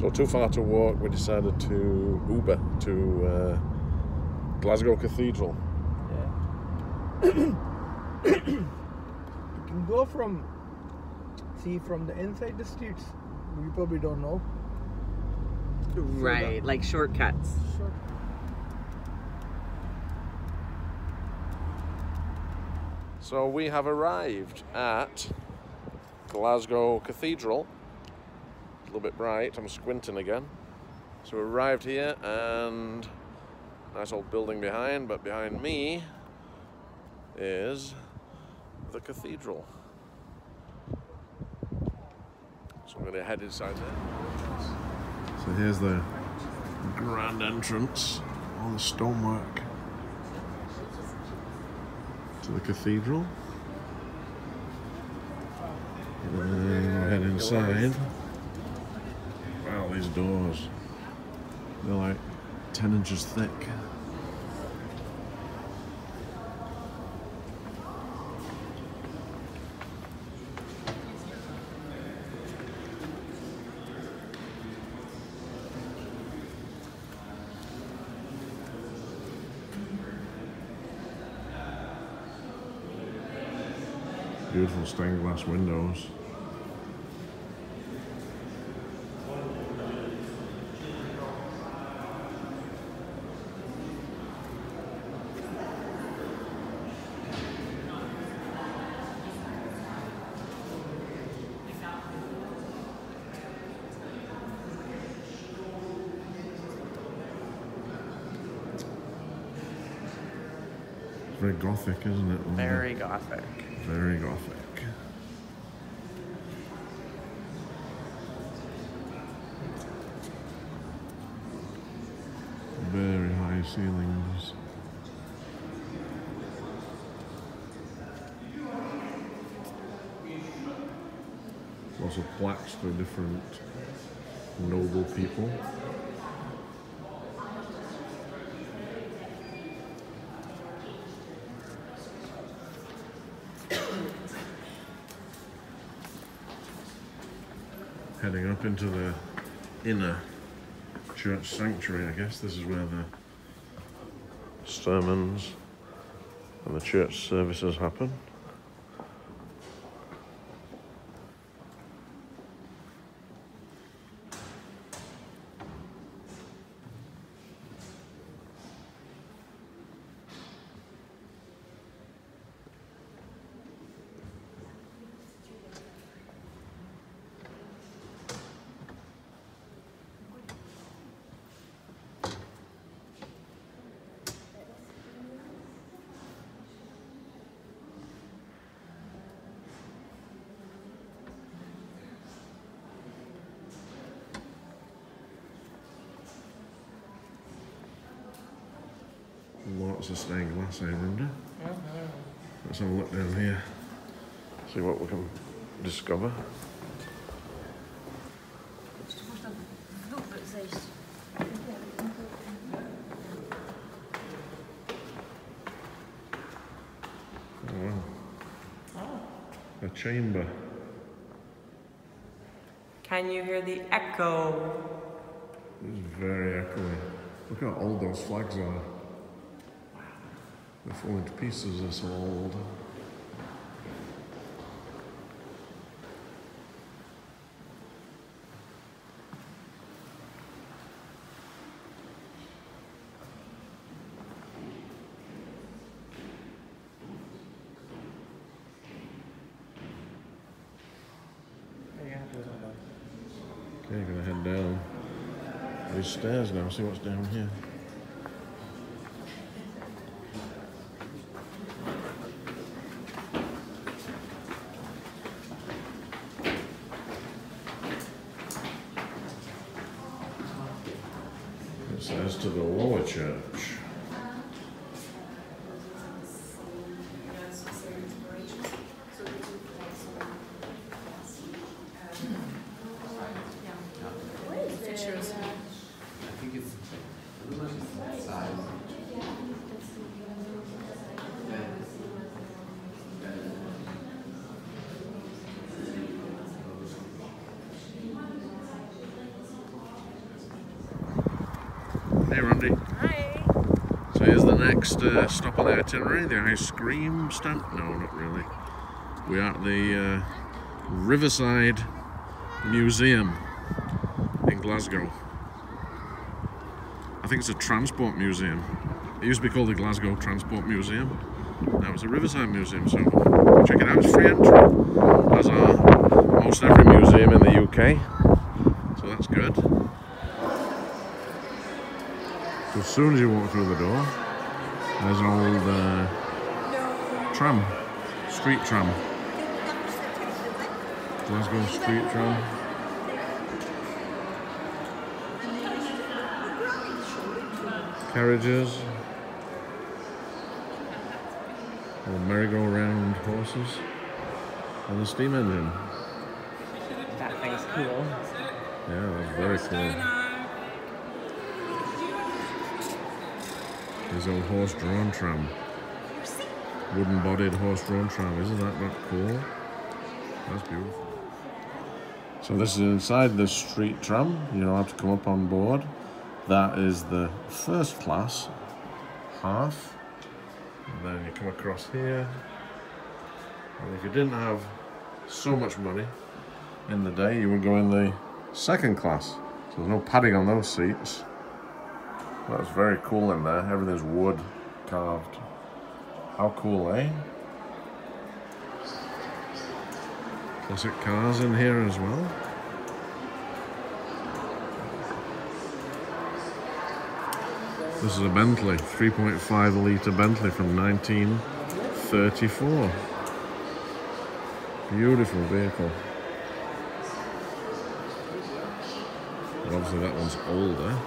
So too far to walk, we decided to Uber to uh, Glasgow Cathedral. Yeah. you can go from, see, from the inside the streets. You probably don't know. Right, like shortcuts. Sure. So we have arrived at Glasgow Cathedral. A little bit bright, I'm squinting again. So we arrived here and nice old building behind, but behind me is the cathedral. So I'm going to head inside there. So here's the grand entrance, all the stonework to the cathedral. And then we head inside. These doors. They're like 10 inches thick. Beautiful stained glass windows. Gothic, isn't it? Very gothic. Very gothic. Very high ceilings. Lots of plaques for different noble people. Heading up into the inner church sanctuary, I guess. This is where the sermons and the church services happen. Lots of stained glass, I wonder. Let's have a look down here. See what we can discover. Oh, Można w dół. A chamber. Can you hear the echo? It's very echoey. Look how old those flags are. They're falling to pieces, so old. Okay, gonna head down these stairs now, see what's down here. It says to the lower church. Pictures. I think it's pretty much the same size. Hey, Randy. Hi. So here's the next uh, stop on the itinerary, the ice cream stand. No, not really. We are at the uh, Riverside Museum in Glasgow. I think it's a transport museum. It used to be called the Glasgow Transport Museum. Now it's a Riverside Museum, so check it out. It's free entry, as are most every museum in the UK. So that's good. So as soon as you walk through the door, there's an old uh, tram, street tram. Glasgow street tram. Carriages. Or merry-go-round horses. And a steam engine. That thing's cool. Yeah, that's very cool. There's old horse-drawn tram. Wooden-bodied horse-drawn tram. Isn't that not cool? That's beautiful. So this is inside the street tram. You don't have to come up on board. That is the first class half. And then you come across here. And if you didn't have so much money in the day, you would go in the second class. So there's no padding on those seats. That's very cool in there. Everything's wood carved. How cool, eh? Classic cars in here as well. This is a Bentley, 3.5 litre Bentley from 1934. Beautiful vehicle. Obviously that one's older.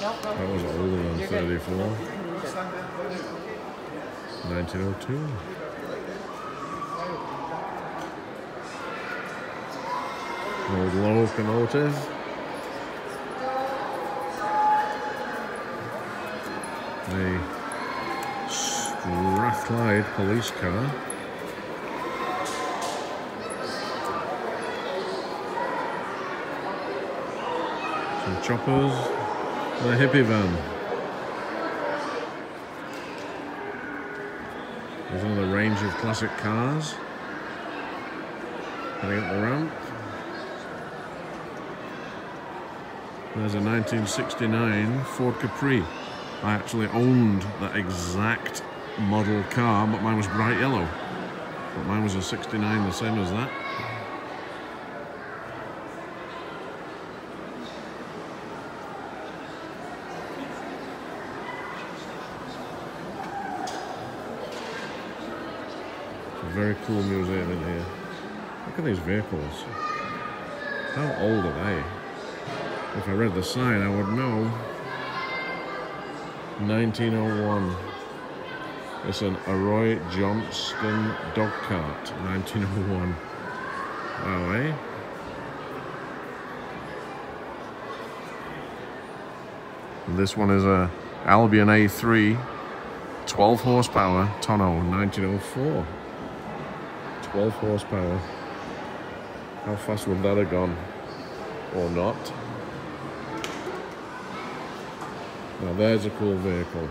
That was older than 34. 1902. Old locomotive. A Strathclyde police car. Some choppers. A hippie van. There's another range of classic cars. Heading up the ramp. There's a 1969 Ford Capri. I actually owned that exact model car, but mine was bright yellow. But mine was a 69, the same as that. Very cool museum in here. Look at these vehicles. How old are they? If I read the sign, I would know. 1901. It's an Arroy Johnston dog cart, 1901. Wow, eh? And this one is a Albion A3, 12 horsepower, tonneau, 1904. 12 horsepower. How fast would that have gone? Or not? Now there's a cool vehicle.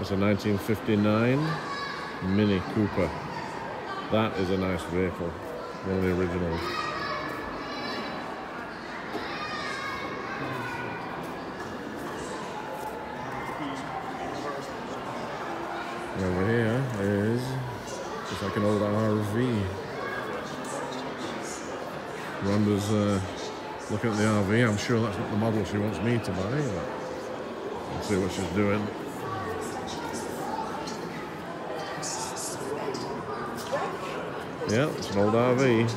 It's a 1959 Mini Cooper. That is a nice vehicle. One of the originals. Over here is just like an old RV. Rhonda's uh, looking at the RV. I'm sure that's not the model she wants me to buy. But Let's see what she's doing. Yeah, it's an old RV.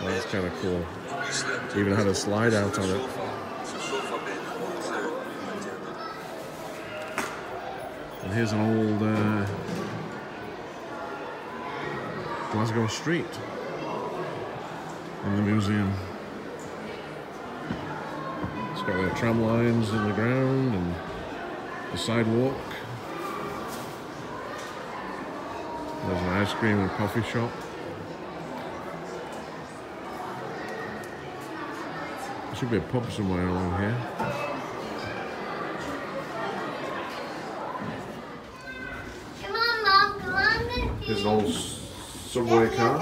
Oh, that's kind of cool. Even had a slide out on it. And here's an old uh, Glasgow street in the museum. It's got the tram lines in the ground and the sidewalk. There's an ice cream and coffee shop. There should be a pub somewhere along here. Come on, Mom. Come on. There's an old subway car.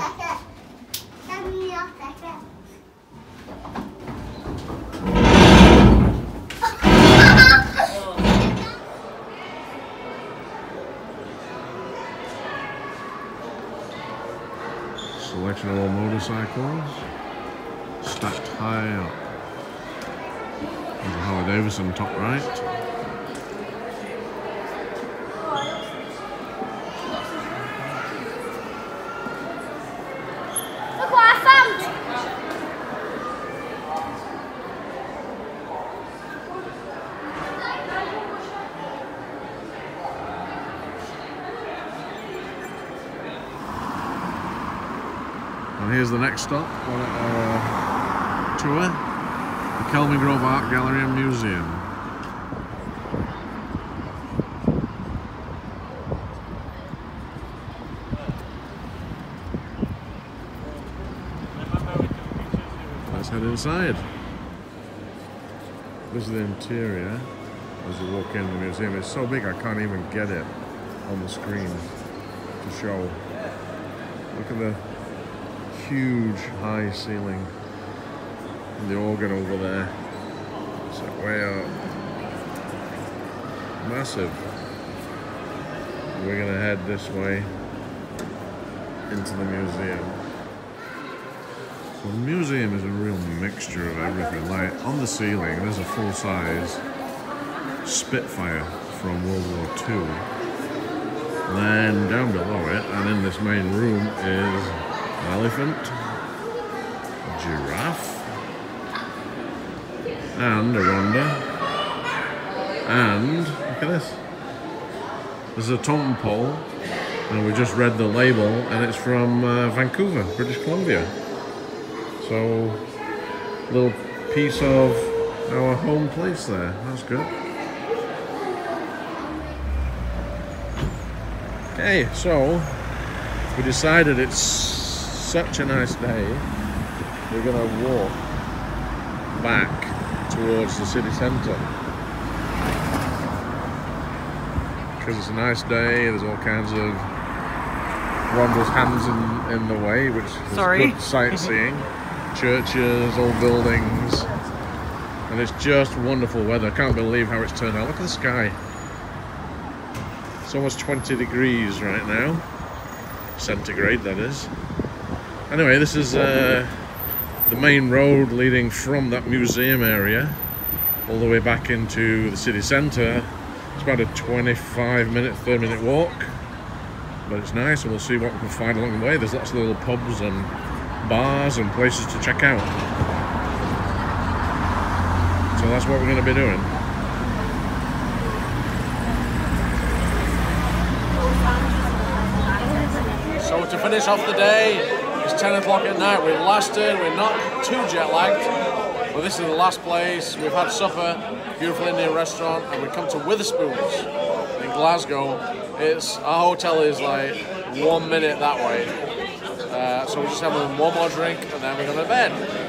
Selection of old motorcycles. Stacked high up. Harley Davidson top right. Look what I found. And here's the next stop on our uh, tour. The Kelvingrove Art Gallery and Museum. Let's head inside. This is the interior as you walk in the museum. It's so big I can't even get it on the screen to show. Look at the huge high ceiling and the organ over there. So way up. Massive. We're gonna head this way into the museum. So the museum is a real mixture of everything. Like on the ceiling, there's a full-size Spitfire from World War II. Then down below it, and in this main room, is elephant, giraffe, and a rhonda, and look at this. There's a totem pole, and we just read the label, and it's from uh, Vancouver, British Columbia. So, little piece of our home place there. That's good. Okay, so we decided it's such a nice day. We're gonna walk back towards the city centre because it's a nice day. There's all kinds of Rhonda's hands in, in the way, which is Sorry. good sightseeing. Churches, old buildings, and it's just wonderful weather. I can't believe how it's turned out. Look at the sky. It's almost 20 degrees right now. Centigrade, that is. Anyway, this is uh, the main road leading from that museum area all the way back into the city centre. It's about a 25 minute, 30 minute walk. But it's nice and we'll see what we can find along the way. There's lots of little pubs and bars and places to check out. So that's what we're going to be doing. So to finish off the day, it's 10 o'clock at night. We've lasted, we're not too jet lagged. But this is the last place. We've had supper, beautiful Indian restaurant, and we come to Wetherspoons in Glasgow. It's our hotel is like one minute that way. Uh, so we're just having one more drink and then we're going to bed.